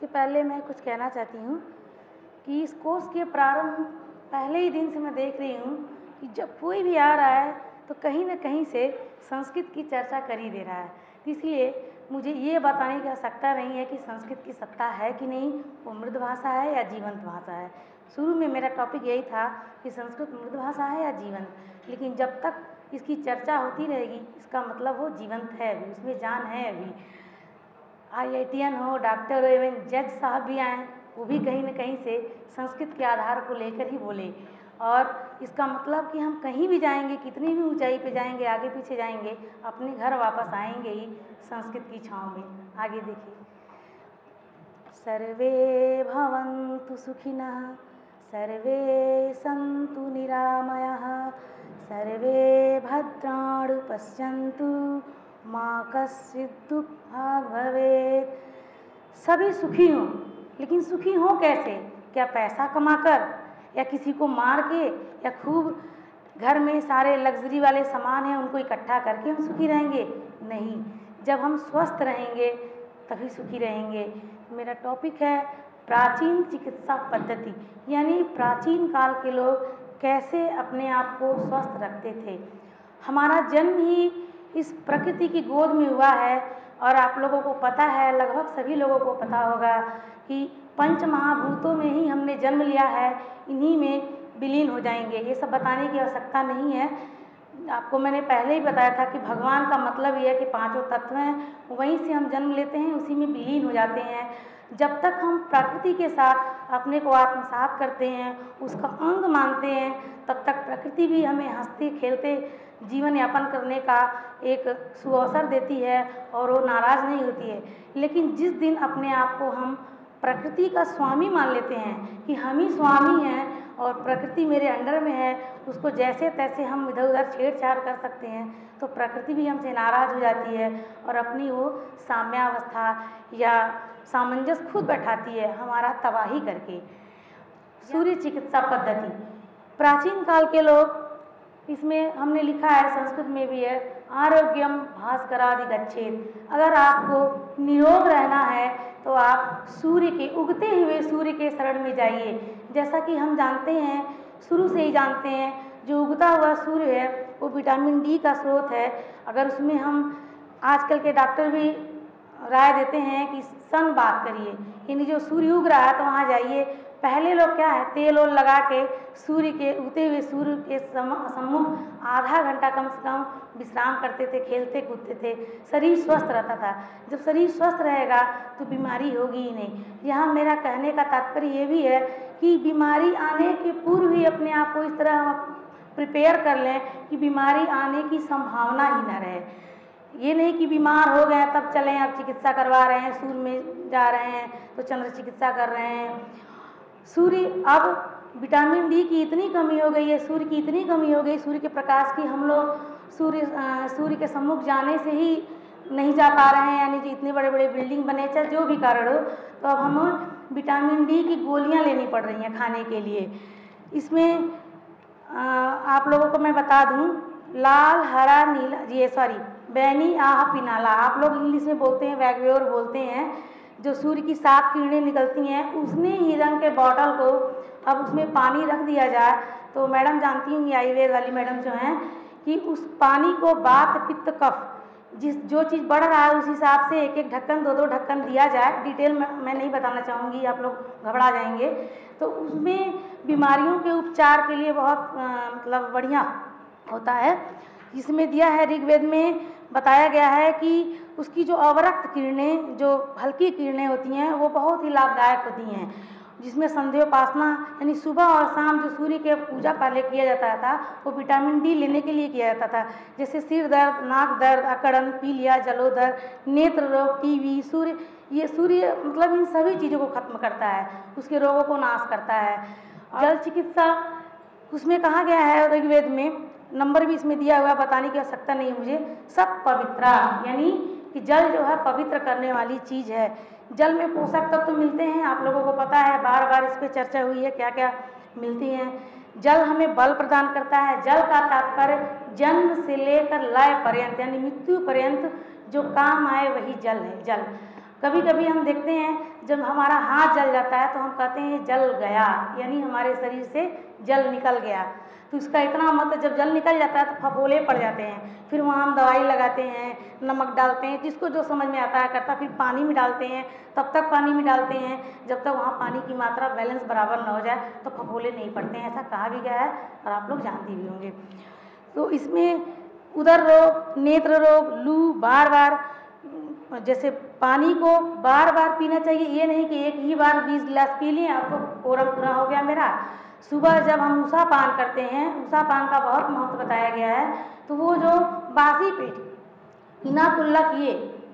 उसके पहले मैं कुछ कहना चाहती हूँ कि इस कोर्स के प्रारंभ पहले ही दिन से मैं देख रही हूँ कि जब कोई भी आ रहा है तो कहीं ना कहीं से संस्कृत की चर्चा कर ही दे रहा है। इसलिए मुझे ये बताने की आवश्यकता नहीं है कि संस्कृत की सत्ता है कि नहीं, वो मृद भाषा है या जीवंत भाषा है। शुरू में मेरा टॉपिक यही था कि संस्कृत मृद भाषा है या जीवंत, लेकिन जब तक इसकी चर्चा होती रहेगी, इसका मतलब वो जीवंत है अभी, उसमें जान है अभी। आई आई टी एन हो, डॉक्टर हो एवं जज साहब भी आए वो भी कहीं ना कहीं से संस्कृत के आधार को लेकर ही बोले। और इसका मतलब कि हम कहीं भी जाएँगे, कितनी भी ऊंचाई पे जाएँगे, आगे पीछे जाएँगे, अपने घर वापस आएँगे ही संस्कृत की छाँव में। आगे देखिए। सर्वे भवन्तु सुखिनः, सर्वे सन्तु निरामयः, सर्वे भद्राणु पश्यन्तु। माँ कश्चित् दुःखभाग् भवेत् सभी सुखी हों, लेकिन सुखी हों कैसे? क्या पैसा कमाकर? या किसी को मार के? या खूब घर में सारे लग्जरी वाले सामान हैं, उनको इकट्ठा करके हम सुखी रहेंगे? नहीं। जब हम स्वस्थ रहेंगे, तभी सुखी रहेंगे। मेरा टॉपिक है प्राचीन चिकित्सा पद्धति। यानी प्राचीन काल के लोग कैसे अपने आप को स्वस्थ रखते थे? हमारा जन्म ही इस प्रकृति की गोद में हुआ है और आप लोगों को पता है, लगभग सभी लोगों को पता होगा कि पंच महाभूतों में ही हमने जन्म लिया है, इन्हीं में विलीन हो जाएँगे। ये सब बताने की आवश्यकता नहीं है। आपको मैंने पहले ही बताया था कि भगवान का मतलब ये है कि पाँचों तत्व हैं, वहीं से हम जन्म लेते हैं, उसी में विलीन हो जाते हैं। जब तक हम प्रकृति के साथ अपने को आत्मसात करते हैं, उसका अंग मानते हैं, तब तक प्रकृति भी हमें हँसते, खेलते, जीवन यापन करने का एक सुअवसर देती है और वो नाराज़ नहीं होती है। लेकिन जिस दिन अपने आप को हम प्रकृति का स्वामी मान लेते हैं कि हम ही स्वामी हैं और प्रकृति मेरे अंडर में है, उसको जैसे तैसे हम इधर उधर छेड़छाड़ कर सकते हैं तो प्रकृति भी हमसे नाराज़ हो जाती है और अपनी वो साम्यावस्था या सामंजस्य खुद बैठाती है हमारा तबाही करके। सूर्य चिकित्सा पद्धति। प्राचीन काल के लोग इसमें हमने लिखा है, संस्कृत में भी है, आरोग्यम भास्करादि गच्छेद अगर आपको निरोग रहना है तो आप सूर्य के, उगते हुए सूर्य के शरण में जाइए। जैसा कि हम जानते हैं, शुरू से ही जानते हैं, जो उगता हुआ सूर्य है, वो विटामिन डी का स्रोत है। अगर उसमें हम आजकल के डॉक्टर भी राय देते हैं कि सन बात करिए, यानी जो सूर्य उग रहा है तो वहाँ जाइए पहले लोग क्या है, तेल ओल लगा के, सूर्य के, उगते हुए सूर्य के सम्मुख आधा घंटा कम से कम विश्राम करते थे, खेलते, कूदते थे। शरीर स्वस्थ रहता था। जब शरीर स्वस्थ रहेगा तो बीमारी होगी ही नहीं। यहाँ मेरा कहने का तात्पर्य ये भी है कि बीमारी आने के पूर्व ही अपने आप को इस तरह हम प्रिपेयर कर लें कि बीमारी आने की संभावना ही न रहे। ये नहीं कि बीमार हो गए, तब चलें, आप चिकित्सा करवा रहे हैं सूर्य में जा रहे हैं तो चंद्र चिकित्सा कर रहे हैं। सूर्य अब विटामिन डी की इतनी कमी हो गई है सूर्य की इतनी कमी हो गई सूर्य के प्रकाश की हम लोग सूर्य सूर्य के सम्मुख जाने से ही नहीं जा पा रहे हैं यानी कि इतने बड़े बड़े बिल्डिंग बने चाहे जो भी कारण हो तो अब हम विटामिन डी की गोलियाँ लेनी पड़ रही हैं खाने के लिए। इसमें आ, आप लोगों को मैं बता दूँ लाल हरा नीला ये सॉरी बैनी आह पिनाला आप लोग इंग्लिश में बोलते हैं वैगव्योर बोलते हैं जो सूर्य की सात किरणें निकलती हैं, उसने ही रंग के बॉटल को अब उसमें पानी रख दिया जाए। तो मैडम जानती होंगी, आयुर्वेद वाली मैडम जो हैं, कि उस पानी को बात पित्त कफ, जिस, जो चीज़ बढ़ रहा है, उस हिसाब से एक एक ढक्कन दो दो ढक्कन दिया जाए। डिटेल में, मैं नहीं बताना चाहूँगी, आप लोग घबरा जाएँगे। तो उसमें बीमारियों के उपचार के लिए बहुत मतलब बढ़िया होता है। जिसमें दिया है ऋग्वेद में, बताया गया है कि उसकी जो अवरक्त किरणें, जो हल्की किरणें होती हैं, वो बहुत ही लाभदायक होती हैं। जिसमें संध्योपासना यानी सुबह और शाम जो सूर्य के पूजा पहले किया जाता था, वो विटामिन डी लेने के लिए किया जाता था। जैसे सिर दर्द, नाक दर्द, अकड़न, पीलिया, जलोदर, नेत्र रोग, टीवी, सूर्य, ये सूर्य मतलब इन सभी चीज़ों को खत्म करता है, उसके रोगों को नाश करता है। जल चिकित्सा, उसमें कहा गया है ऋग्वेद में, नंबर भी इसमें दिया हुआ बताने की आवश्यकता नहीं मुझे सब पवित्रा यानी कि जल जो है पवित्र करने वाली चीज़ है। जल में पोषक तत्व तो मिलते हैं, आप लोगों को पता है बार बार इस पर चर्चा हुई है क्या क्या मिलती हैं। जल हमें बल प्रदान करता है, जल का तात्पर्य जन्म से लेकर लय पर्यंत, यानी मृत्यु पर्यंत जो काम आए वही जल है, जल। कभी कभी हम देखते हैं, जब हमारा हाथ जल जाता है तो हम कहते हैं जल गया। यानी हमारे शरीर से जल निकल गया। तो इसका इतना मत जब जल निकल जाता है तो फफोले पड़ जाते हैं। फिर वहाँ हम दवाई लगाते हैं, नमक डालते हैं, जिसको जो समझ में आता है, करता फिर पानी में डालते हैं। तब तक पानी में डालते हैं। जब तक वहाँ पानी की मात्रा बैलेंस बराबर ना हो जाए तो फफोले नहीं पड़ते हैं, ऐसा कहा भी गया है, और आप लोग जानते भी होंगे। तो इसमें उदर रोग, नेत्र रोग, लू बार बार जैसे पानी को बार बार पीना चाहिए, ये नहीं कि एक ही बार बीस गिलास पी लिए आपको कोरम पूरा हो गया मेरा। सुबह जब हम ऊषा पान करते हैं, ऊषा पान का बहुत महत्व बताया गया है तो वो जो बासी पेट इना कुल्ला किए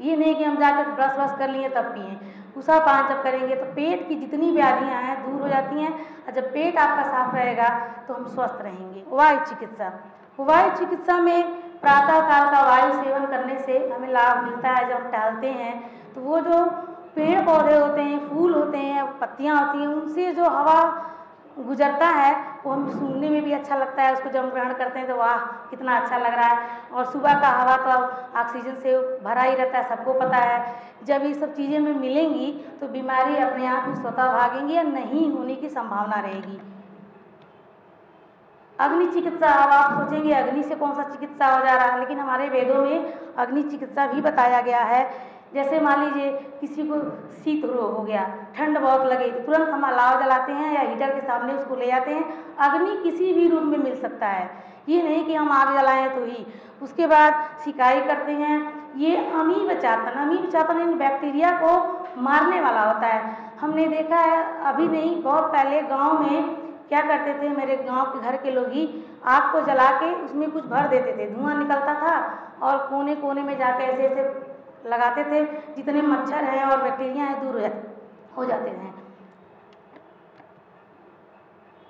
ये नहीं कि हम जाकर ब्रश व्रश कर लिए तब पिए। ऊषा पान जब करेंगे तो पेट की जितनी व्याधियाँ हैं दूर हो जाती हैं, और जब पेट आपका साफ़ रहेगा तो हम स्वस्थ रहेंगे। वायु चिकित्सा। वायु चिकित्सा में प्रातः काल का वायु सेवन करने से हमें लाभ मिलता है, जब हम टहलते हैं तो वो जो पेड़ पौधे होते हैं, फूल होते हैं, पत्तियाँ होती हैं, उनसे जो हवा गुजरता है, वो हम सुनने में भी अच्छा लगता है, उसको जब हम ग्रहण करते हैं तो वाह, कितना अच्छा लग रहा है। और सुबह का हवा तो ऑक्सीजन से भरा ही रहता है, सबको पता है। जब ये सब चीज़ें हमें मिलेंगी तो बीमारी अपने आप ही स्वतः भागेंगी या नहीं, होने की संभावना रहेगी। अग्नि चिकित्सा अब आप सोचेंगे अग्नि से कौन सा चिकित्सा हो जा रहा है? लेकिन हमारे वेदों में अग्नि चिकित्सा भी बताया गया है। जैसे मान लीजिए, किसी को शीत रोग हो गया, ठंड बहुत लगे तो तुरंत हम अलाव जलाते हैं या हीटर के सामने उसको ले जाते हैं। अग्नि किसी भी रूप में मिल सकता है। ये नहीं कि हम आग जलाएँ तो ही। उसके बाद सिकाई करते हैं। ये अमी बचातन अमी बचातन इन बैक्टीरिया को मारने वाला होता है। हमने देखा है, अभी नहीं, बहुत पहले गाँव में क्या करते थे? मेरे गाँव के घर के लोग ही आग को जला के उसमें कुछ भर देते थे। धुआँ निकलता था और कोने कोने में जाके ऐसे ऐसे लगाते थे जितने मच्छर हैं और बैक्टीरिया हैं, दूर हो जाते हो।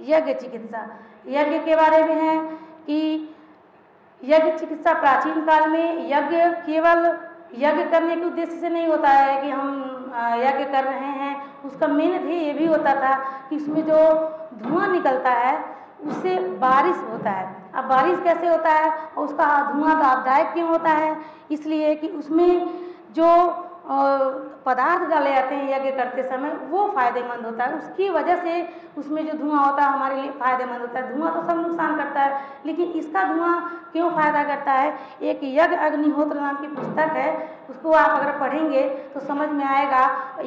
यज्ञ चिकित्सा। यज्ञ के बारे में है कि यज्ञ चिकित्सा प्राचीन काल में यज्ञ केवल यज्ञ करने के उद्देश्य से नहीं होता है कि हम यज्ञ कर रहे हैं। उसका मेन ध्येय ये भी होता था कि इसमें जो धुआँ निकलता है, उससे बारिश होता है। अब बारिश कैसे होता है? और उसका धुआँ लाभदायक क्यों होता है? इसलिए कि उसमें जो पदार्थ डाले जाते हैं, यज्ञ करते समय, वो फ़ायदेमंद होता है। उसकी वजह से उसमें जो धुआँ होता है, हमारे लिए फ़ायदेमंद होता है। धुआँ तो सब नुकसान करता है, लेकिन इसका धुआँ क्यों फ़ायदा करता है? एक यज्ञ अग्निहोत्र नाम की पुस्तक है, उसको आप अगर पढ़ेंगे तो समझ में आएगा,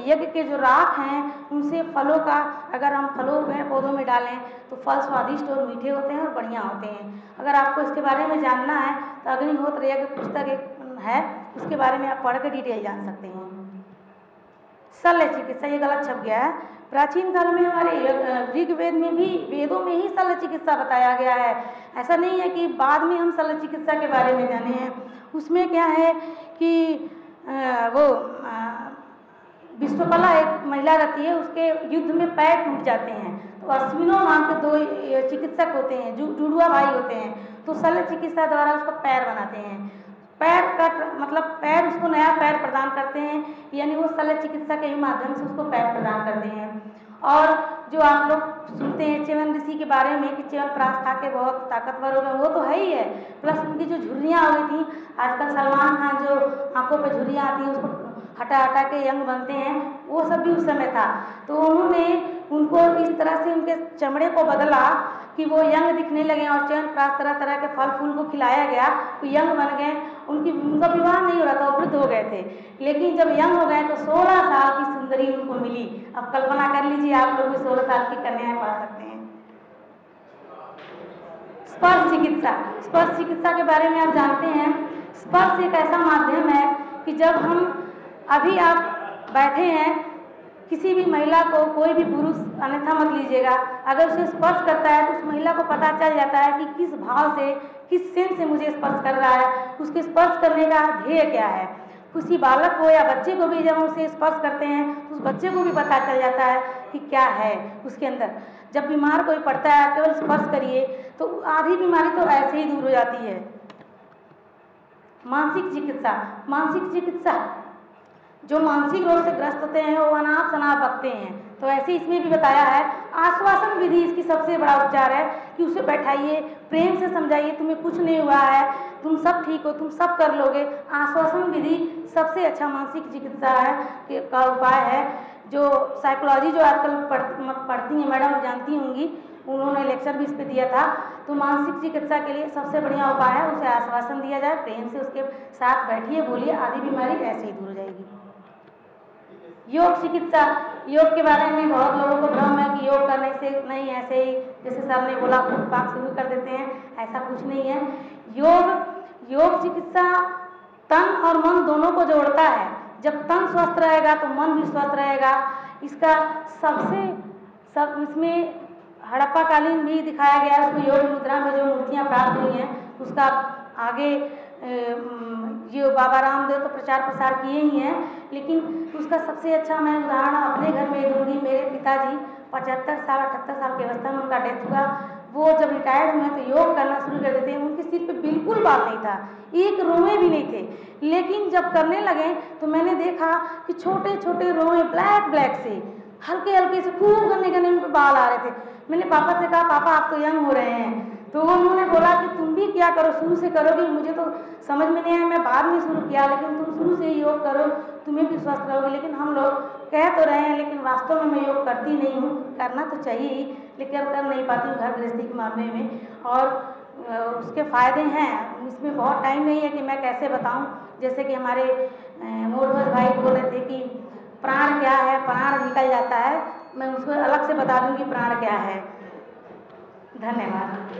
यज्ञ के जो राख हैं, उनसे फलों का, अगर हम फलों पेड़ पौधों में डालें तो फल स्वादिष्ट और मीठे होते हैं और बढ़िया होते हैं। अगर आपको इसके बारे में जानना है तो अग्निहोत्र यज्ञ पुस्तक एक है, उसके बारे में आप पढ़ के डिटेल जान सकते हैं। शल्य चिकित्सा, ये गलत छप गया है। प्राचीन काल में हमारे ऋग्वेद में भी, वेदों में ही शल्य चिकित्सा बताया गया है। ऐसा नहीं है कि बाद में हम शल्य चिकित्सा के बारे में जाने हैं। उसमें क्या है कि वो विश्वकला एक महिला रहती है, उसके युद्ध में पैर टूट जाते हैं। तो अश्विनों नाम के दो चिकित्सक होते हैं, जो, जुड़ुआ भाई होते हैं। तो शल्य चिकित्सा द्वारा उसका पैर बनाते हैं। पैर का मतलब पैर उसको नया पैर प्रदान करते हैं, यानी वो शल्य चिकित्सा के ही माध्यम से उसको पैर प्रदान करते हैं। और जो आप लोग सुनते हैं चेवन ऋषि के बारे में कि चेवन प्रास खा के बहुत ताकतवर हो गए, वो तो है ही है। प्लस उनकी जो झुर्रियाँ हो गई थी, आजकल सलमान खान जो आँखों पर झुर्रियाँ आती हैं, उसको हटा हटा के यंग बनते हैं, वो सब भी उस समय था। तो उन्होंने उनको इस तरह से उनके चमड़े को बदला कि वो यंग दिखने लगे और चयन प्राप्त तरह तरह के फल फूल को खिलाया गया तो यंग बन गए। उनकी, उनका विवाह नहीं हो रहा था, वो वृद्ध हो गए थे। लेकिन जब यंग हो गए तो सोलह साल की सुंदरी उनको मिली। अब कल्पना कर लीजिए, आप लोग भी सोलह साल की कन्याएँ पा सकते हैं। स्पर्श चिकित्सा। स्पर्श चिकित्सा के बारे में आप जानते हैं। स्पर्श एक ऐसा माध्यम है कि जब हम अभी आप बैठे हैं, किसी भी महिला को, कोई भी पुरुष, अन्यथा मत लीजिएगा। अगर उसे स्पर्श करता है तो उस महिला को पता चल जाता है कि किस भाव से, किस सेंस से मुझे स्पर्श कर रहा है। उसके स्पर्श करने का ध्येय क्या है? किसी बालक को या बच्चे को भी जब हम उसे स्पर्श करते हैं तो उस बच्चे को भी पता चल जाता है कि क्या है उसके अंदर। जब बीमार कोई पड़ता है, केवल स्पर्श करिए तो आधी बीमारी तो ऐसे ही दूर हो जाती है। मानसिक चिकित्सा मानसिक चिकित्सा। जो मानसिक रोग से ग्रस्त होते हैं वो अनाप शनाप बकते हैं। तो ऐसे इसमें भी बताया है आश्वासन विधि इसकी सबसे बड़ा उपचार है कि उसे बैठाइए प्रेम से समझाइए तुम्हें कुछ नहीं हुआ है तुम सब ठीक हो तुम सब कर लोगे। आश्वासन विधि सबसे अच्छा मानसिक चिकित्सा है का उपाय है। जो साइकोलॉजी जो आजकल पढ़, पढ़ती हैं मैडम जानती होंगी उन्होंने लेक्चर भी इस पर दिया था। तो मानसिक चिकित्सा के लिए सबसे बढ़िया उपाय है उसे आश्वासन दिया जाए प्रेम से उसके साथ बैठिए बोलिए आधी बीमारी ऐसे ही दूर हो जाएगी। योग चिकित्सा। योग के बारे में बहुत लोगों को भ्रम है कि योग करने से नहीं, ऐसे ही जैसे सर ने बोला फूक पाक शुरू कर देते हैं, ऐसा कुछ नहीं है। योग योग चिकित्सा तन और मन दोनों को जोड़ता है। जब तन स्वस्थ रहेगा तो मन भी स्वस्थ रहेगा। इसका सबसे, सब, इसमें हड़प्पा कालीन भी दिखाया गया है। उसमें योग मुद्रा में जो मूर्तियाँ प्राप्त हुई हैं, उसका आगे जो बाबा रामदेव तो प्रचार प्रसार किए ही हैं, लेकिन उसका सबसे अच्छा मैं उदाहरण अपने घर में दूँगी, मेरे पिताजी पचहत्तर साल, अठहत्तर साल की अवस्था में उनका डेथ हुआ। वो जब रिटायर्ड हुए तो योग करना शुरू कर देते हैं। उनके सिर पे बिल्कुल बाल नहीं था, एक रोए भी नहीं थे। लेकिन जब करने लगे तो मैंने देखा कि छोटे छोटे रोए ब्लैक ब्लैक से हल्के हल्के से खूब गन्ने गन्ने उन पर बाल आ रहे थे। मैंने पापा से कहा, पापा, आप तो यंग हो रहे हैं। तो उन्होंने बोला कि तुम भी क्या करो, शुरू से करोगे मुझे तो समझ में नहीं आया, मैं बाद में शुरू किया, लेकिन तुम शुरू से योग करो, तुम्हें भी स्वस्थ रहोगे। लेकिन हम लोग कह तो रहे हैं, लेकिन वास्तव में मैं योग करती नहीं हूँ। करना तो चाहिए ही, लेकिन कर नहीं पाती हूँ घर गृहस्थी के मामले में। और उसके फ़ायदे हैं, इसमें बहुत टाइम नहीं है कि मैं कैसे बताऊँ। जैसे कि हमारे मोरध्वज भाई बोल रहे थे कि प्राण क्या है? प्राण निकल जाता है। मैं उसको अलग से बता दूँगी प्राण क्या है। धन्यवाद।